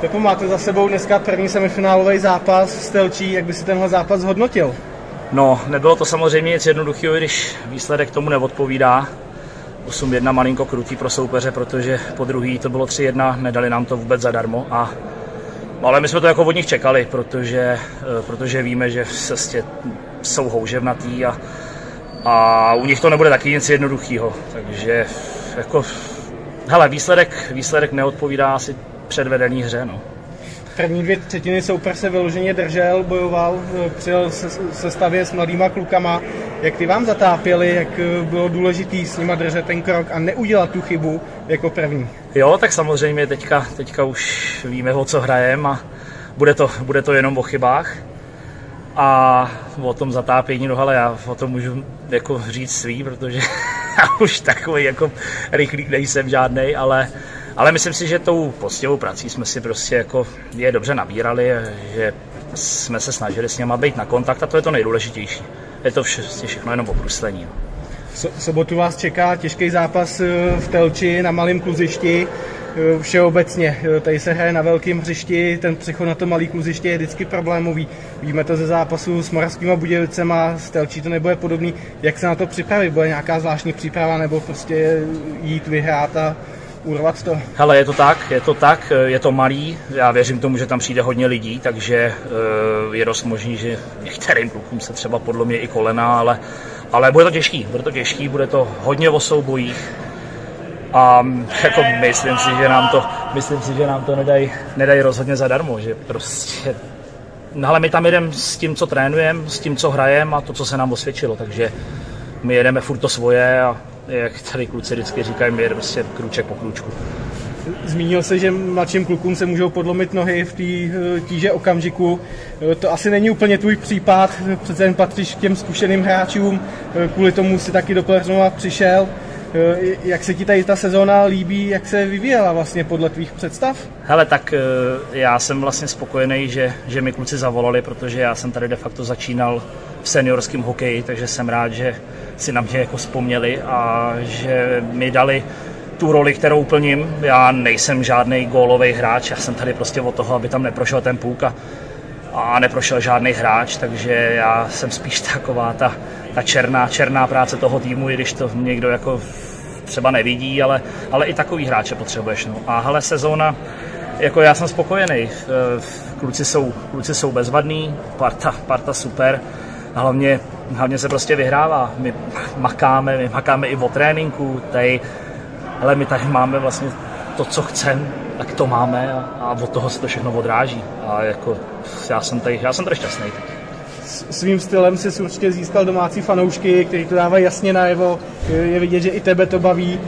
Pepo, máte za sebou dneska první semifinálový zápas s Telčí, jak by si tenhle zápas hodnotil? No, nebylo to samozřejmě nic jednoduchého, když výsledek tomu neodpovídá. 8-1 malinko krutý pro soupeře, protože po druhý to bylo 3-1, nedali nám to vůbec zadarmo. A, ale my jsme to jako od nich čekali, protože, eh, protože víme, že se jsou houževnatý a, a u nich to nebude taky nic jednoduchého. Takže jako, hele, výsledek, výsledek neodpovídá asi předvedený hře. No. První dvě třetiny soupeř se vyloženě držel, bojoval, eh, přijel se, se stavě s mladýma klukama. Jak ty vám zatápěli, jak eh, bylo důležité s nima držet ten krok a neudělat tu chybu jako první? Jo, tak samozřejmě teďka, teďka už víme, o co hrajeme a bude to, bude to jenom o chybách. A o tom zatápění, no ale já o tom můžu jako říct svý, protože já už takový jako rychlý nejsem žádný, ale ale myslím si, že tou poctivou prací jsme si prostě jako je dobře nabírali, že jsme se snažili s něma být na kontakt a to je to nejdůležitější. Je to vše, všechno jenom o bruslení. No. V sobotu vás čeká těžký zápas eh, v Telči na malém kluzišti. Eh, všeobecně, eh, tady se hraje na velkém hřišti, ten přechod na to malé kluziště je vždycky problémový. Víme to ze zápasu s Moravskýma Budějovicema, s Telčí to nebude podobný. Jak se na to připravit? Bude nějaká zvláštní příprava nebo prostě jít vyhrát a urvat to? Hele, je to tak, je to tak, je to malý, já věřím tomu, že tam přijde hodně lidí, takže uh, je dost možný, že některým klukům se třeba podlomí i kolena, ale, ale bude to těžký, bude to těžký, bude to hodně o soubojích a jako myslím si, že nám to, myslím si, že nám to nedají nedaj rozhodně zadarmo, že prostě No ale my tam jedeme s tím, co trénujeme, s tím, co hrajeme a to, co se nám osvědčilo, takže my jedeme furt to svoje a jak tady kluci vždycky říkají, my jedeme prostě krůček po krůčku. Zmínil se, že mladším klukům se můžou podlomit nohy v té eh, tíže okamžiku. Eh, to asi není úplně tvůj případ, přece jen patříš k těm zkušeným hráčům, eh, kvůli tomu si taky do Plernova přišel. Jak se ti tady ta sezóna líbí, jak se vyvíjela vlastně podle tvých představ? Hele, tak já jsem vlastně spokojený, že, že mi kluci zavolali, protože já jsem tady de facto začínal seniorském hokeji, takže jsem rád, že si na mě jako vzpomněli a že mi dali tu roli, kterou plním. Já nejsem žádný gólový hráč, já jsem tady prostě od toho, aby tam neprošel ten půk a, a neprošel žádný hráč, takže já jsem spíš taková ta, ta černá, černá práce toho týmu, i když to někdo jako třeba nevidí, ale, ale i takový hráče potřebuješ. No. A hele, sezóna, jako já jsem spokojený. Kluci jsou, kluci jsou bezvadní, parta, parta super. Hlavně, hlavně se prostě vyhrává. My makáme, my makáme i o tréninku, tady ale my tady máme vlastně to, co chceme, tak to máme a, a od toho se to všechno odráží. A jako já jsem tady, já jsem tady šťastný. Svým stylem si určitě získal domácí fanoušky, kteří to dávají jasně najevo. Je vidět, že i tebe to baví.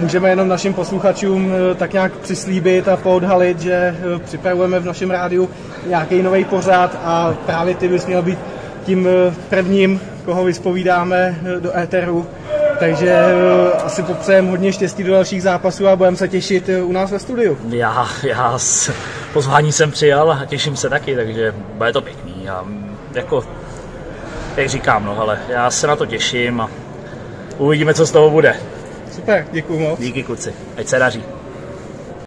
Můžeme jenom našim posluchačům eh, tak nějak přislíbit a poodhalit, že eh, připravujeme v našem rádiu nějaký nový pořád a právě ty bys měl být tím eh, prvním, koho vyspovídáme do éteru takže eh, asi popřejem hodně štěstí do dalších zápasů a budeme se těšit eh, u nás ve studiu. Já, já s pozvání jsem přijal a těším se taky, takže bude to pěkný. A jako, jak říkám, no ale já se na to těším a uvidíme, co z toho bude. Super, děkuji moc. Díky kluci, ať se daří.